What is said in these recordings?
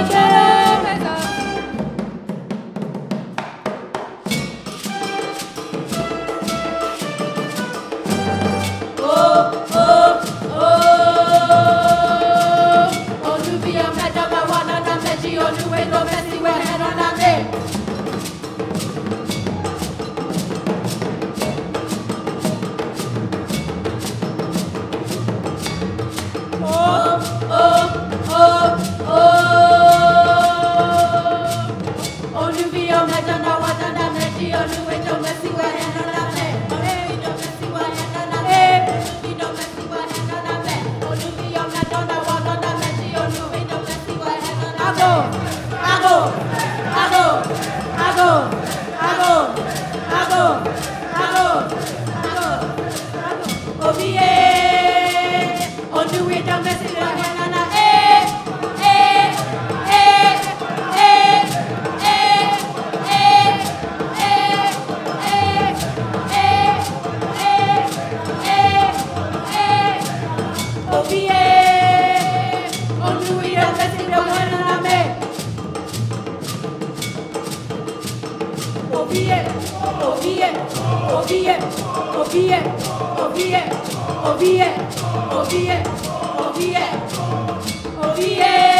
Thank you. i don't chomba what I'm going to do. Oh yeah.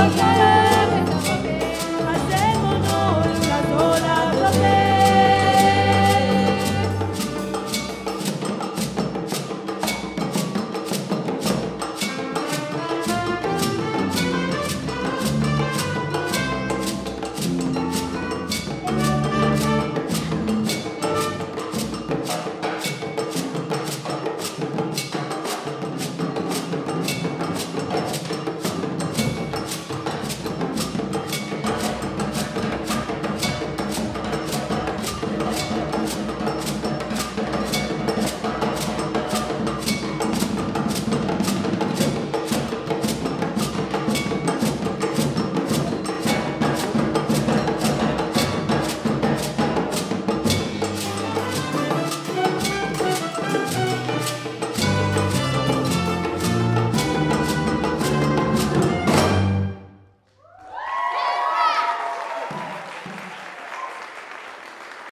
Yeah.